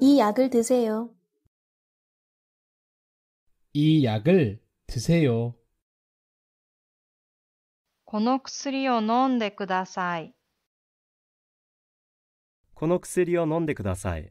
이 약을 드세 요. 이 약을 드세 요. この薬を飲んでください。この薬を飲んでください。